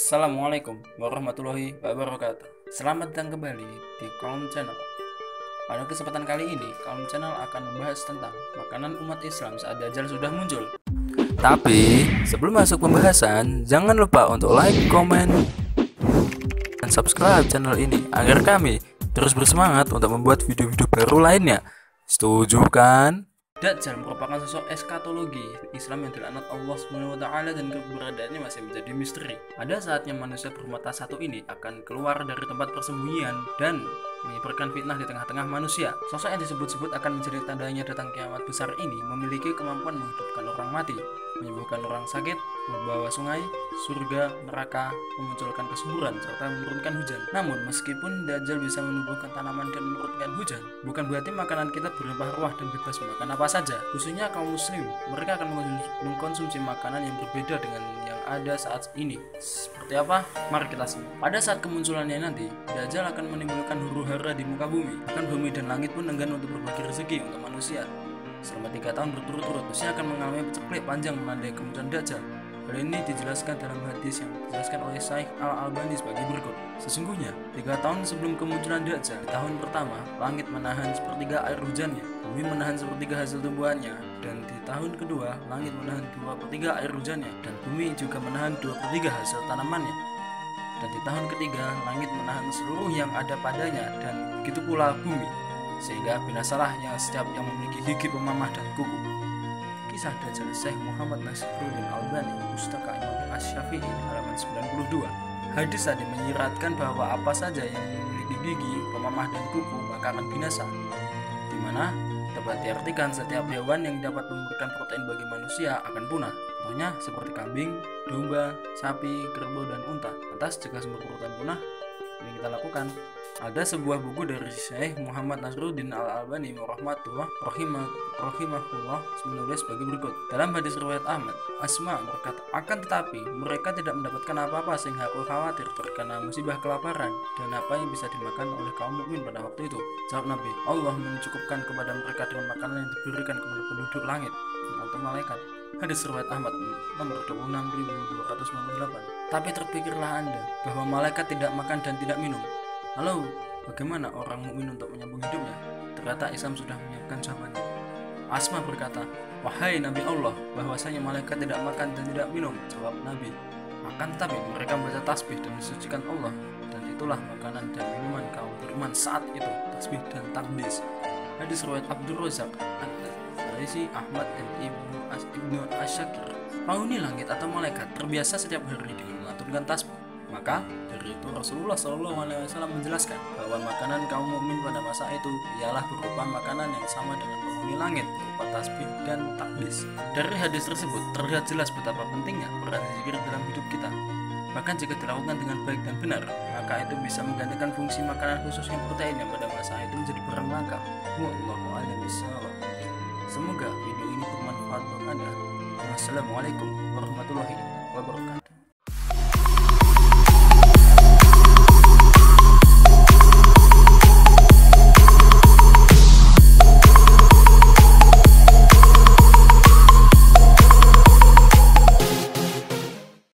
Assalamualaikum warahmatullahi wabarakatuh. Selamat datang kembali di kolom channel. Pada kesempatan kali ini, kolom channel akan membahas tentang makanan umat Islam saat Dajjal sudah muncul. Tapi, sebelum masuk pembahasan, jangan lupa untuk like, komen, dan subscribe channel ini Agar kami terus bersemangat untuk membuat video-video baru lainnya. Setuju kan? Dajjal merupakan sosok eskatologi Islam yang dilaknat Allah SWT dan keberadaannya masih menjadi misteri. Pada saatnya manusia bermata satu ini akan keluar dari tempat persembunyian dan menyebarkan fitnah di tengah-tengah manusia. Sosok yang disebut-sebut akan menjadi tandanya datang kiamat besar ini memiliki kemampuan menghidupkan orang mati, menyembuhkan orang sakit, membawa sungai, surga, neraka, memunculkan kesuburan, serta menurunkan hujan. Namun, meskipun Dajjal bisa menumbuhkan tanaman dan menurunkan hujan, bukan berarti makanan kita berlimpah ruah dan bebas makan apa saja. Khususnya kaum muslim, mereka akan mengkonsumsi makanan yang berbeda dengan yang ada saat ini. Seperti apa? Mari kita simak. Pada saat kemunculannya nanti, Dajjal akan menimbulkan huru hara di muka bumi. Bahkan bumi dan langit pun enggan untuk berbagi rezeki untuk manusia. Selama tiga tahun berturut-turut, Rusia akan mengalami peceklik panjang menandai kemunculan Dajjal. Hal ini dijelaskan dalam hadis yang dijelaskan oleh Syekh Al-Albani sebagai berikut. Sesungguhnya, tiga tahun sebelum kemunculan Dajjal, di tahun pertama, langit menahan sepertiga air hujannya, bumi menahan sepertiga hasil tumbuhannya, dan di tahun kedua, langit menahan dua per tiga air hujannya, dan bumi juga menahan dua per tiga hasil tanamannya. Dan di tahun ketiga, langit menahan seluruh yang ada padanya, dan begitu pula bumi, sehingga binasalah yang setiap yang memiliki gigi pemamah dan kuku. Kisah Dajjal Syekh Muhammad Nasiruddin Albani Pustaka Imam Asy-Syafi'i halaman 92 Hadis tadi menyiratkan bahwa apa saja yang memiliki gigi, pemamah dan kuku maka akan binasa. Di mana? Dapat diartikan setiap hewan yang dapat memberikan protein bagi manusia akan punah. Contohnya seperti kambing, domba, sapi, kerbau, dan unta. Atas jika sumber protein punah yang kita lakukan ada sebuah buku dari Syekh Muhammad Nasruddin Al-Albani rahmatullah rahimah rahimahullah menulis sebagai berikut. Dalam hadis riwayat Ahmad, Asma berkata, "Akan tetapi mereka tidak mendapatkan apa-apa sehingga aku khawatir terkena musibah kelaparan dan apa yang bisa dimakan oleh kaum mukmin pada waktu itu." Jawab Nabi, "Allah mencukupkan kepada mereka dengan makanan yang diberikan kepada penduduk langit atau malaikat." Hadis riwayat Ahmad nomor 26298. Tapi terpikirlah Anda bahwa malaikat tidak makan dan tidak minum. Lalu, bagaimana orang mukmin untuk menyambung hidupnya? Ternyata Islam sudah menyiapkan jawabannya. Asma berkata, Wahai Nabi Allah, bahwasanya malaikat tidak makan dan tidak minum. Jawab Nabi, Akan tetapi mereka membaca tasbih dan mensucikan Allah. Dan itulah makanan dan minuman kaum beriman saat itu, tasbih dan takbis. Hadis riwayat Abdul Razak, Al-Farisi, Ahmad, dan Ibnu As Ibnu. Penghuni langit atau malaikat terbiasa setiap hari dengan mengaturkan tasbih. Maka dari itu Rasulullah Wasallam menjelaskan bahwa makanan kaum mukmin pada masa itu ialah berupa makanan yang sama dengan penghuni langit berupa tasbih dan takbis. Dari hadis tersebut terlihat jelas betapa pentingnya peran zikir dalam hidup kita. Bahkan jika dilakukan dengan baik dan benar, maka itu bisa menggantikan fungsi makanan khususnya protein yang pada masa itu menjadi barang langka. Semoga video ini bermanfaat untuk Anda. Wassalamualaikum warahmatullahi wabarakatuh.